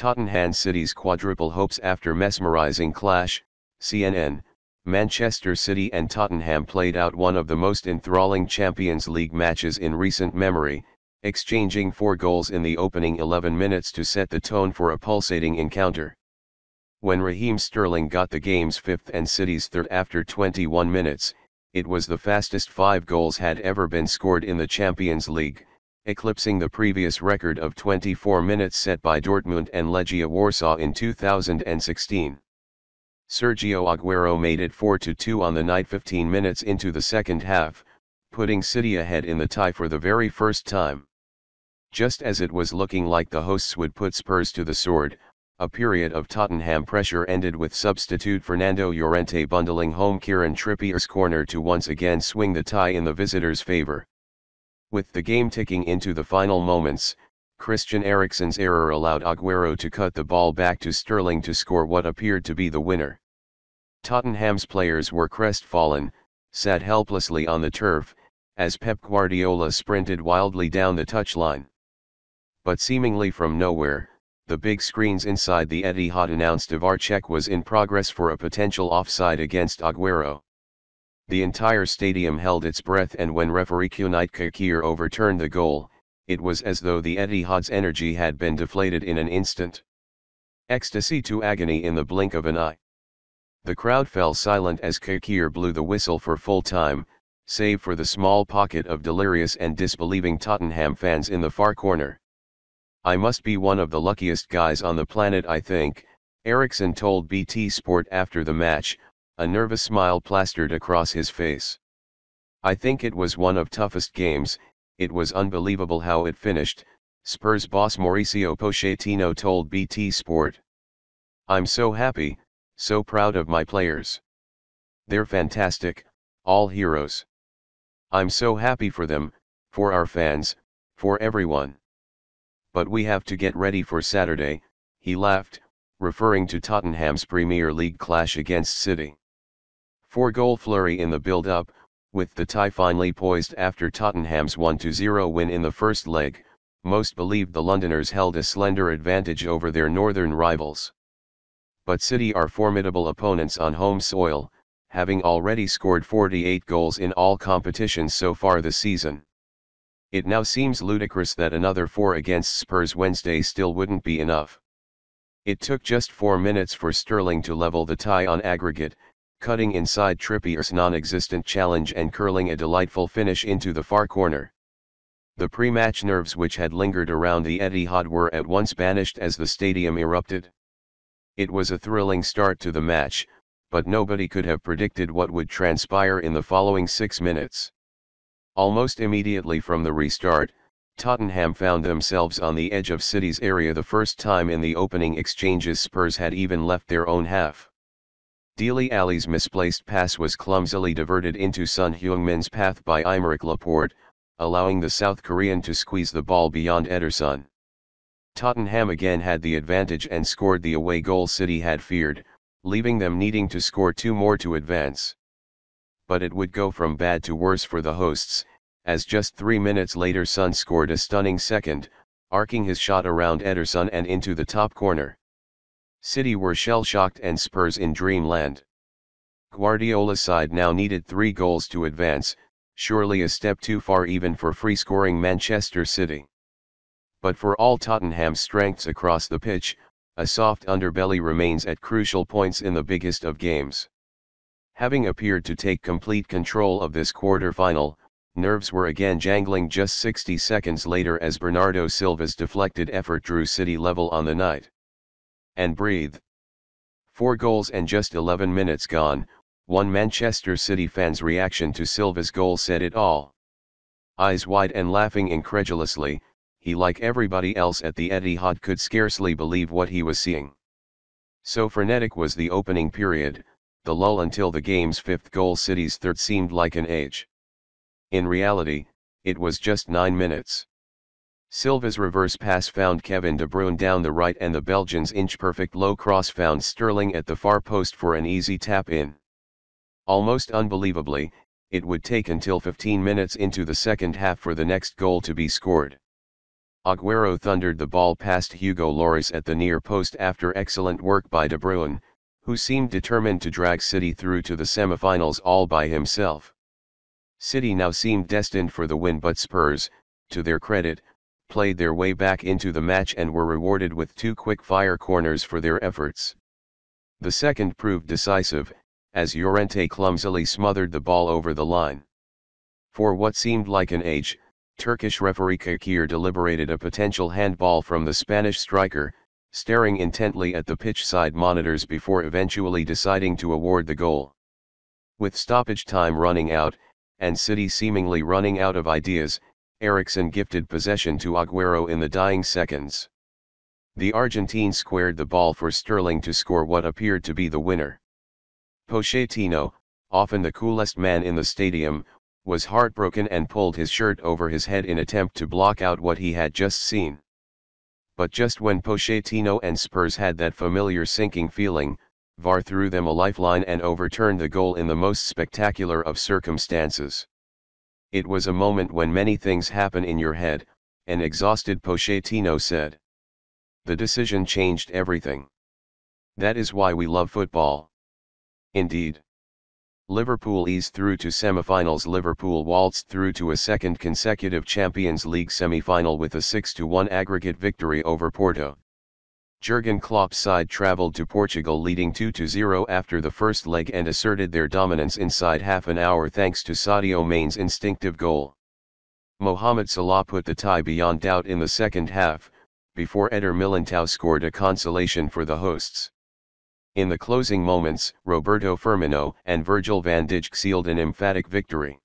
Tottenham City's quadruple hopes after mesmerizing clash, CNN, Manchester City and Tottenham played out one of the most enthralling Champions League matches in recent memory, exchanging four goals in the opening 11 minutes to set the tone for a pulsating encounter. When Raheem Sterling got the game's fifth and City's third after 21 minutes, it was the fastest five goals had ever been scored in the Champions League, eclipsing the previous record of 24 minutes set by Dortmund and Legia Warsaw in 2016. Sergio Aguero made it 4-2 on the night 15 minutes into the second half, putting City ahead in the tie for the very first time. Just as it was looking like the hosts would put Spurs to the sword, a period of Tottenham pressure ended with substitute Fernando Llorente bundling home Kieran Trippier's corner to once again swing the tie in the visitors' favour. With the game ticking into the final moments, Christian Eriksen's error allowed Aguero to cut the ball back to Sterling to score what appeared to be the winner. Tottenham's players were crestfallen, sat helplessly on the turf, as Pep Guardiola sprinted wildly down the touchline. But seemingly from nowhere, the big screens inside the Etihad announced a VAR check was in progress for a potential offside against Aguero. The entire stadium held its breath and when referee Cüneyt Çakır overturned the goal, it was as though the Etihad's energy had been deflated in an instant. Ecstasy to agony in the blink of an eye. The crowd fell silent as Çakır blew the whistle for full time, save for the small pocket of delirious and disbelieving Tottenham fans in the far corner. I must be one of the luckiest guys on the planet I think, Eriksen told BT Sport after the match, a nervous smile plastered across his face. I think it was one of toughest games, it was unbelievable how it finished, Spurs boss Mauricio Pochettino told BT Sport. I'm so happy, so proud of my players. They're fantastic, all heroes. I'm so happy for them, for our fans, for everyone. But we have to get ready for Saturday, he laughed, referring to Tottenham's Premier League clash against City. Four-goal flurry in the build-up, with the tie finally poised after Tottenham's 1-0 win in the first leg, most believed the Londoners held a slender advantage over their northern rivals. But City are formidable opponents on home soil, having already scored 48 goals in all competitions so far this season. It now seems ludicrous that another four against Spurs Wednesday still wouldn't be enough. It took just four minutes for Sterling to level the tie on aggregate, cutting inside Trippier's non-existent challenge and curling a delightful finish into the far corner. The pre-match nerves which had lingered around the Etihad were at once banished as the stadium erupted. It was a thrilling start to the match, but nobody could have predicted what would transpire in the following six minutes. Almost immediately from the restart, Tottenham found themselves on the edge of City's area the first time in the opening exchanges Spurs had even left their own half. Dele Alli's misplaced pass was clumsily diverted into Son Heung-min's path by Aymeric Laporte, allowing the South Korean to squeeze the ball beyond Ederson. Tottenham again had the advantage and scored the away goal City had feared, leaving them needing to score two more to advance. But it would go from bad to worse for the hosts, as just three minutes later Son scored a stunning second, arcing his shot around Ederson and into the top corner. City were shell-shocked and Spurs in dreamland. Guardiola's side now needed three goals to advance, surely a step too far even for free-scoring Manchester City. But for all Tottenham's strengths across the pitch, a soft underbelly remains at crucial points in the biggest of games. Having appeared to take complete control of this quarter-final, nerves were again jangling just 60 seconds later as Bernardo Silva's deflected effort drew City level on the night and breathe. Four goals and just 11 minutes gone, one Manchester City fan's reaction to Silva's goal said it all. Eyes wide and laughing incredulously, he like everybody else at the Etihad could scarcely believe what he was seeing. So frenetic was the opening period, the lull until the game's fifth goal City's third seemed like an age. In reality, it was just nine minutes. Silva's reverse pass found Kevin De Bruyne down the right and the Belgians' inch-perfect low cross found Sterling at the far post for an easy tap-in. Almost unbelievably, it would take until 15 minutes into the second half for the next goal to be scored. Aguero thundered the ball past Hugo Lloris at the near post after excellent work by De Bruyne, who seemed determined to drag City through to the semi-finals all by himself. City now seemed destined for the win but Spurs, to their credit, played their way back into the match and were rewarded with two quick-fire corners for their efforts. The second proved decisive, as Llorente clumsily smothered the ball over the line. For what seemed like an age, Turkish referee Çakır deliberated a potential handball from the Spanish striker, staring intently at the pitch-side monitors before eventually deciding to award the goal. With stoppage time running out, and City seemingly running out of ideas, Eriksen gifted possession to Aguero in the dying seconds. The Argentine squared the ball for Sterling to score what appeared to be the winner. Pochettino, often the coolest man in the stadium, was heartbroken and pulled his shirt over his head in attempt to block out what he had just seen. But just when Pochettino and Spurs had that familiar sinking feeling, VAR threw them a lifeline and overturned the goal in the most spectacular of circumstances. It was a moment when many things happen in your head, an exhausted Pochettino said. The decision changed everything. That is why we love football. Indeed. Liverpool eased through to semi-finals Liverpool waltzed through to a second consecutive Champions League semi-final with a 6-1 aggregate victory over Porto. Jurgen Klopp's side travelled to Portugal leading 2-0 after the first leg and asserted their dominance inside half an hour thanks to Sadio Mane's instinctive goal. Mohamed Salah put the tie beyond doubt in the second half, before Eder Militao scored a consolation for the hosts. In the closing moments, Roberto Firmino and Virgil van Dijk sealed an emphatic victory.